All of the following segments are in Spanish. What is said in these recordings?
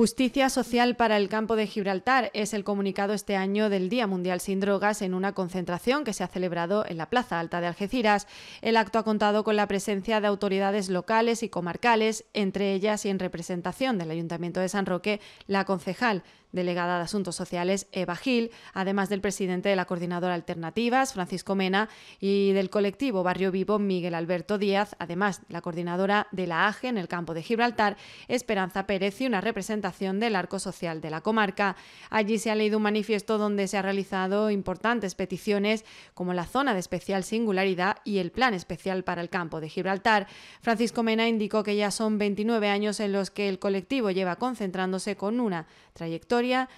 Justicia social para el campo de Gibraltar es el comunicado este año del Día Mundial sin Drogas en una concentración que se ha celebrado en la Plaza Alta de Algeciras. El acto ha contado con la presencia de autoridades locales y comarcales, entre ellas y en representación del Ayuntamiento de San Roque, la concejal delegada de Asuntos Sociales Eva Gil, además del presidente de la Coordinadora Alternativas, Francisco Mena, y del colectivo Barrio Vivo, Miguel Alberto Díaz, además la coordinadora de la AGE en el campo de Gibraltar, Esperanza Pérez y una representación del arco social de la comarca. Allí se ha leído un manifiesto donde se han realizado importantes peticiones como la zona de especial singularidad y el plan especial para el campo de Gibraltar. Francisco Mena indicó que ya son 29 años en los que el colectivo lleva concentrándose con una trayectoria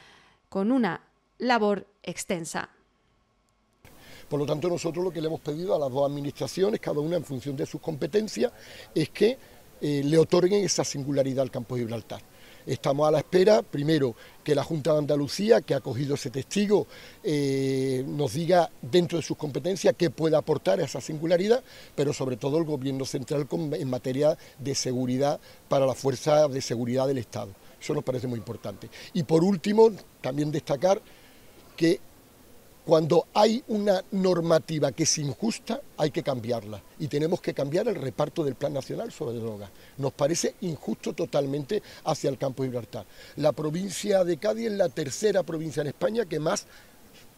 con una labor extensa. Por lo tanto, nosotros lo que le hemos pedido a las dos administraciones, cada una en función de sus competencias, es que eh, le otorguen esa singularidad al campo de Gibraltar. Estamos a la espera, primero, que la Junta de Andalucía, que ha cogido ese testigo, eh, nos diga dentro de sus competencias qué puede aportar a esa singularidad, pero sobre todo el Gobierno central en materia de seguridad para la Fuerza de Seguridad del Estado. Eso nos parece muy importante. Y por último, también destacar que cuando hay una normativa que es injusta, hay que cambiarla. Y tenemos que cambiar el reparto del Plan Nacional sobre drogas. Nos parece injusto totalmente hacia el campo de Gibraltar. La provincia de Cádiz es la tercera provincia en España que más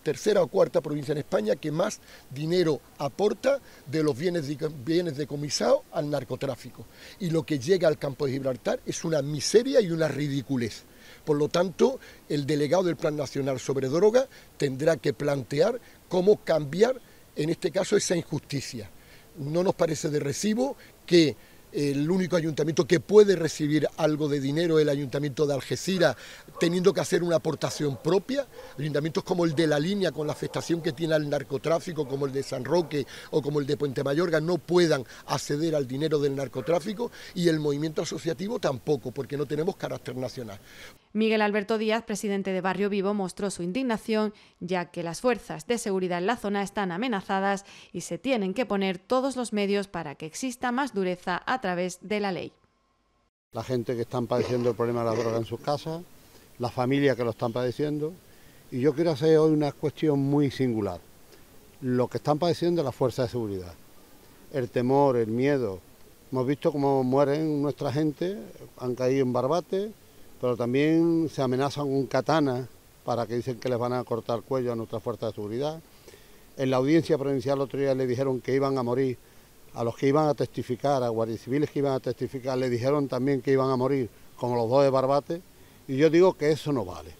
tercera o cuarta provincia en España que más dinero aporta de los bienes, bienes decomisados al narcotráfico. Y lo que llega al campo de Gibraltar es una miseria y una ridiculez. Por lo tanto, el delegado del Plan Nacional sobre Droga tendrá que plantear cómo cambiar, en este caso, esa injusticia. No nos parece de recibo que el único ayuntamiento que puede recibir algo de dinero es el ayuntamiento de Algeciras, teniendo que hacer una aportación propia. Ayuntamientos como el de la línea, con la afectación que tiene al narcotráfico, como el de San Roque o como el de Puente Mayorga, no puedan acceder al dinero del narcotráfico y el movimiento asociativo tampoco, porque no tenemos carácter nacional. Miguel Alberto Díaz, presidente de Barrio Vivo, mostró su indignación ya que las fuerzas de seguridad en la zona están amenazadas y se tienen que poner todos los medios para que exista más dureza a través de la ley. La gente que están padeciendo el problema de la droga en sus casas, las familias que lo están padeciendo, y yo quiero hacer hoy una cuestión muy singular. Lo que están padeciendo las fuerzas de seguridad, el temor, el miedo. Hemos visto cómo mueren nuestra gente, han caído en barbate, pero también se amenazan con katana para que dicen que les van a cortar el cuello a nuestra fuerza de seguridad. En la audiencia provincial otro día le dijeron que iban a morir. A los que iban a testificar, a guardias civiles que iban a testificar, le dijeron también que iban a morir, como los dos de Barbate, y yo digo que eso no vale,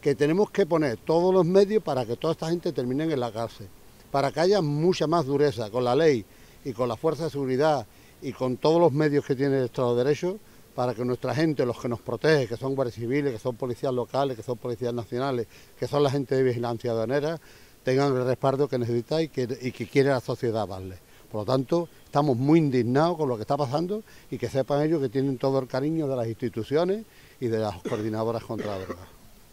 que tenemos que poner todos los medios para que toda esta gente termine en la cárcel, para que haya mucha más dureza con la ley y con la fuerza de seguridad y con todos los medios que tiene el Estado de Derecho, para que nuestra gente, los que nos protege, que son guardias civiles, que son policías locales, que son policías nacionales, que son la gente de vigilancia aduanera, tengan el respaldo que necesita y que, y que quiere la sociedad darle. Por lo tanto, estamos muy indignados con lo que está pasando y que sepan ellos que tienen todo el cariño de las instituciones y de las coordinadoras contra la droga.